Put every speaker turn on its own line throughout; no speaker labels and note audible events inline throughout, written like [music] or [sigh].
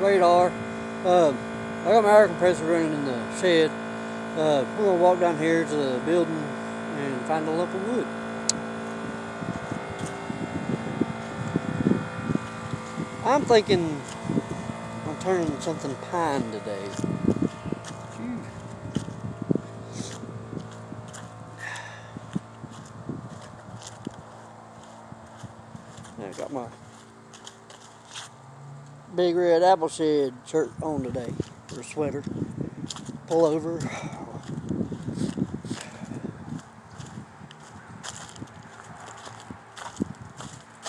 radar. Uh, I got my air compressor running in the shed. Uh, we're gonna walk down here to the building and find a lump of wood. I'm thinking I'm turning something pine today. Phew. I got my big red apple shed shirt on today, or a sweater. Pull over.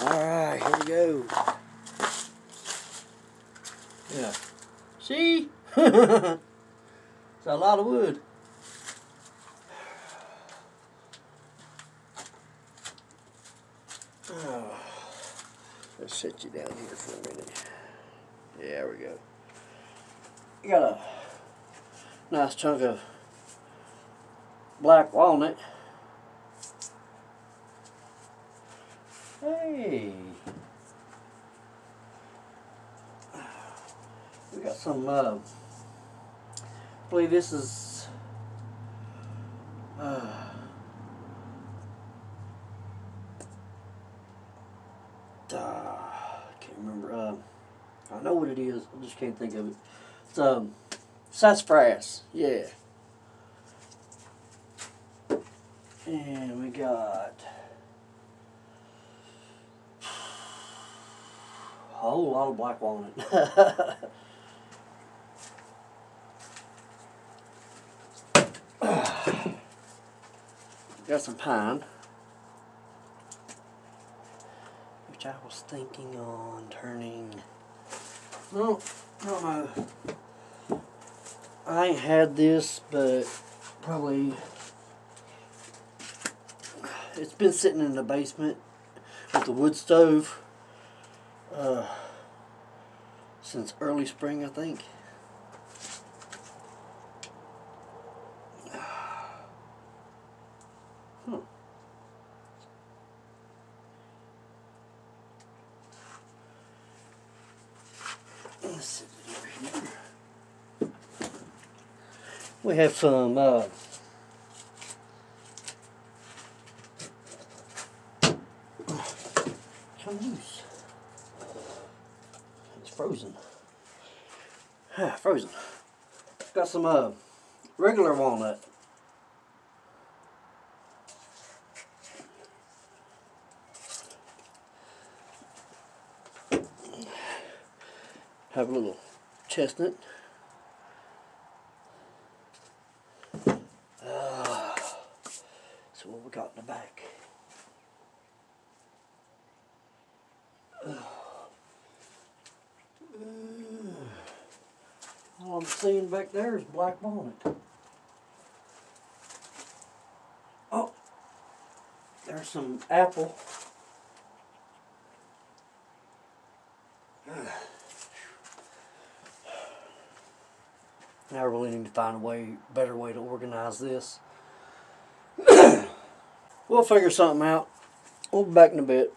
Alright, here we go. Yeah. See? [laughs] it's a lot of wood. Oh. Let's set you down here for a minute. Yeah, there we go. You got a nice chunk of black walnut. Hey. We got some, uh, I believe this is, uh, can't remember, uh, I know what it is, I just can't think of it. It's, um, sassafras, yeah. And we got a whole lot of black walnut. [laughs] got some pine. Which I was thinking on turning. No, no. I ain't had this, but probably it's been sitting in the basement with the wood stove uh, since early spring, I think. [sighs] Hmm. We have some uh, loose. It's frozen. Ah, frozen. Got some uh, regular walnut. Have a little chestnut. Ah, so what we got in the back? All I'm seeing back there is black walnut. Oh, there's some apple. Now I really need to find a way, better way to organize this. [coughs] we'll figure something out. We'll be back in a bit.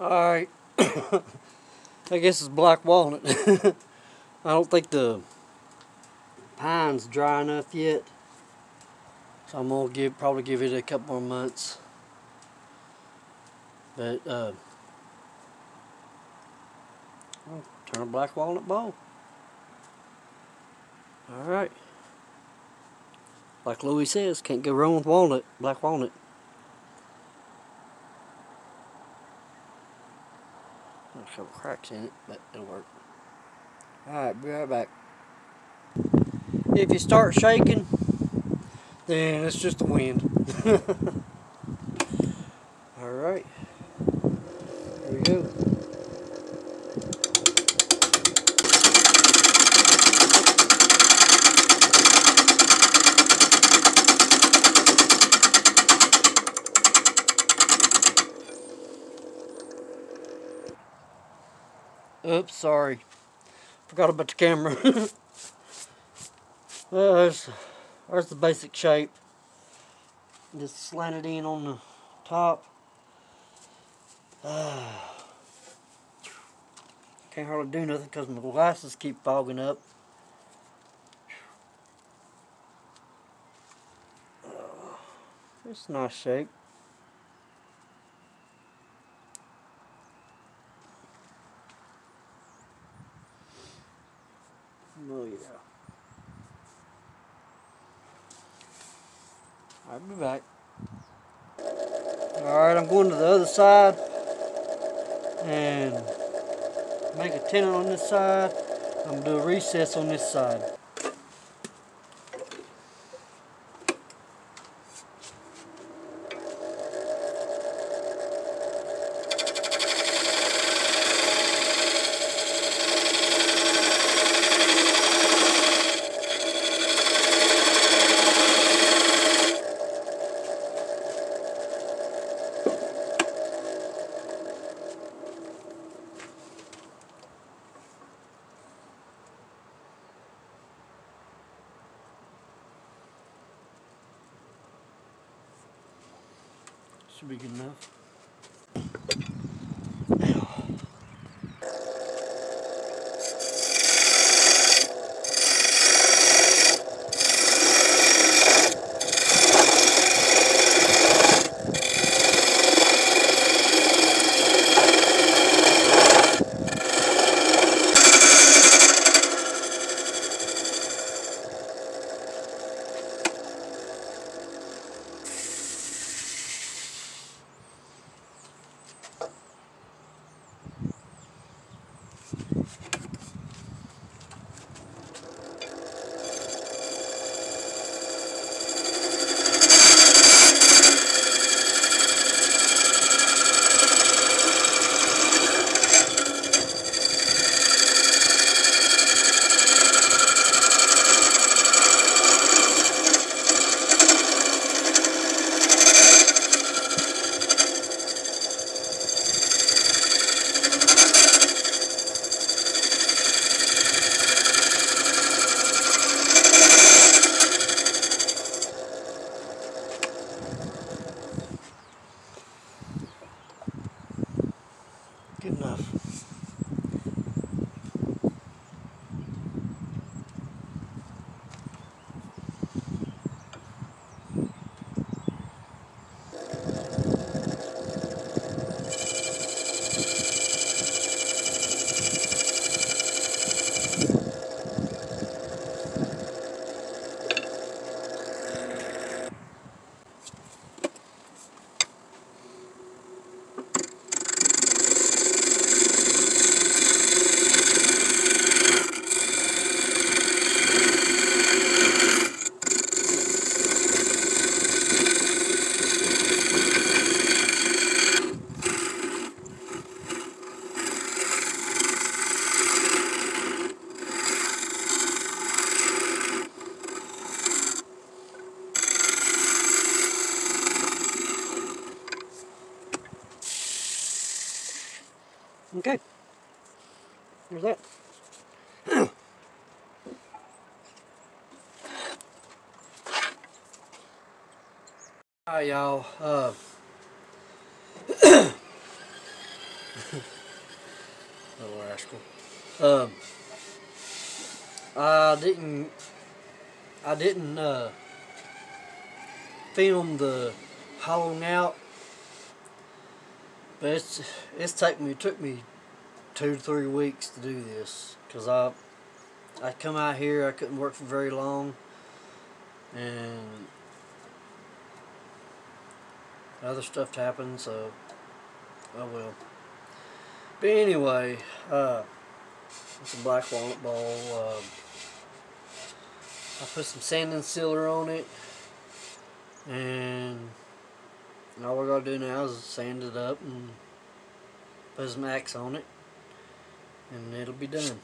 Alright. [coughs] I guess it's black walnut. [laughs] I don't think the pine's dry enough yet. So I'm gonna give probably give it a couple more months. But uh turn a black walnut bowl. Alright. Like Louis says, can't go wrong with walnut, black walnut. There's couple cracks in it, but it'll work. Alright, be right back. If you start shaking, then it's just the wind. [laughs] Alright. Here we go. Oops, sorry. Forgot about the camera. well, [laughs] there's, there's the basic shape. Just slanted in on the top. Uh, [sighs] can't hardly do nothing because my glasses keep fogging up. Uh, it's nice shape. I'll be back. Alright, I'm going to the other side and make a tenon on this side. I'm going to do a recess on this side. Should be good enough. There's that. [coughs] Alright, y'all. Uh, [coughs] little rascal. Um, I didn't. I didn't uh, film the hollowing out but it's it's taken me took me two to three weeks to do this because I I come out here I couldn't work for very long and other stuff happened so I will but anyway uh it's a black walnut ball uh, I put some sanding sealer on it and and all we're to do now is sand it up and put some axe on it. And it'll be done.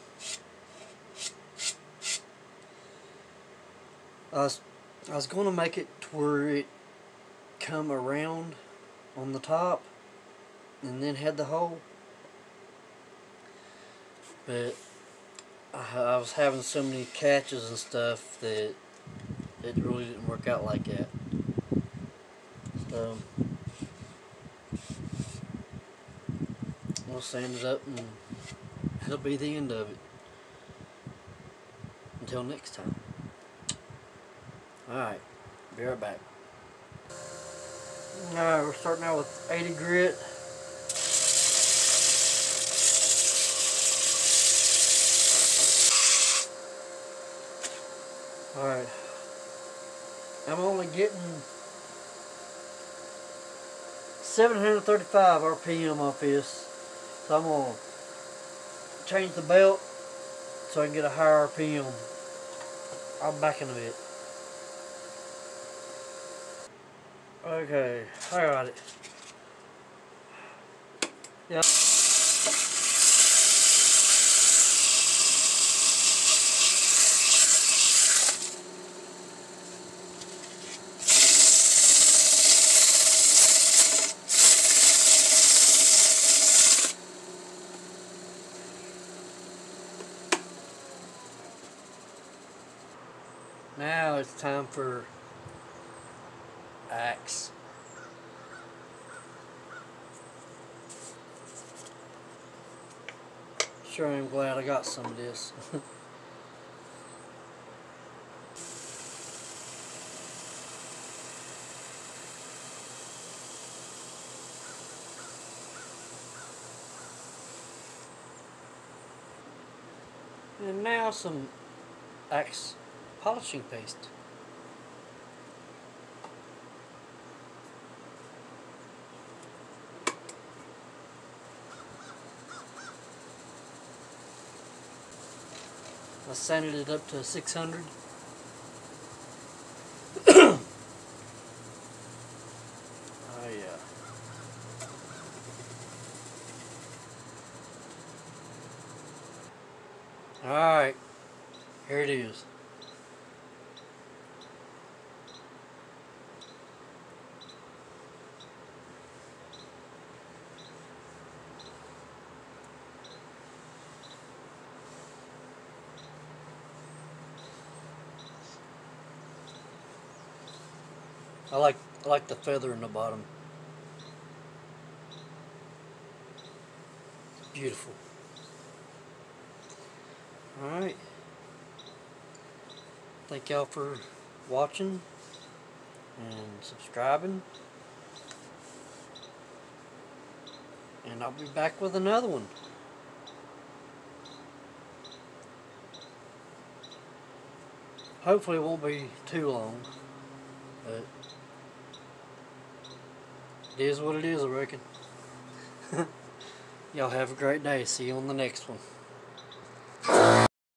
I was, I was going to make it to where it come around on the top and then had the hole. But I, I was having so many catches and stuff that it really didn't work out like that. So, we'll sand it up and it'll be the end of it. Until next time. Alright, be right back. Alright, we're starting out with 80 grit. Alright. I'm only getting 735 RPM off this. So I'm going to change the belt so I can get a higher RPM. I'm back in a bit. Okay, I got it. Now it's time for axe. Sure I am glad I got some of this. [laughs] and now some axe polishing paste. I sanded it up to 600. [coughs] oh yeah. Alright, here it is. I like I like the feather in the bottom. Beautiful. Alright. Thank y'all for watching and subscribing. And I'll be back with another one. Hopefully it won't be too long. But it is what it is, I reckon. [laughs] Y'all have a great day. See you on the next one.